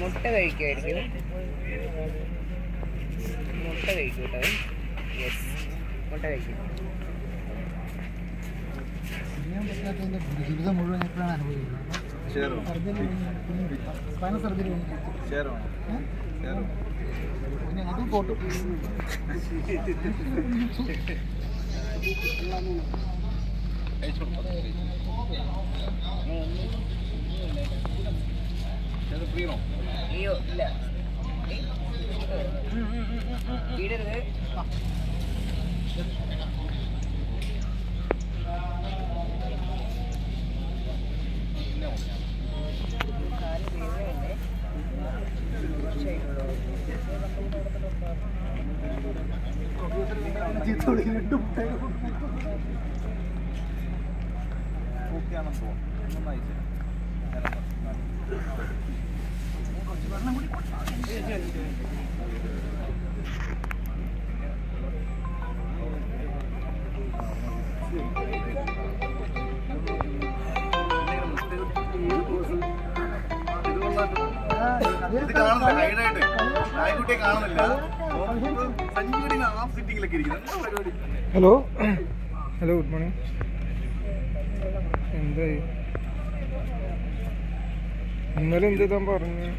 മുട്ട കഴിക്കുമായിരിക്കും മുട്ട കഴിക്കും കേട്ടോ. യെസ് മുട്ട കഴിക്കും. ജീവിതം മുഴുവൻ എപ്പോഴാണ് അനുഭവിക്കുന്നത്? പിന്നെ പോട്ടു അയ്യോ ഇല്ല. വീടരുത് ഓക്കെ ആണെന്ന് തോന്നുന്നു നന്നായി വിളിക്കുന്നുണ്ട് ഇത് കാണുന്നില്ല ഹൈഡായിട്ട് നായ്ക്കുട്ടിയെ കാണുന്നില്ല. സഞ്ജീവി ആ സിറ്റിങ്ങിലൊക്കെ ഇരിക്കുന്നത് ഹലോ ഹലോ ഗുഡ് മോർണിംഗ് എന്തായി? ഇന്നലെ എന്ത് താൻ പറഞ്ഞു?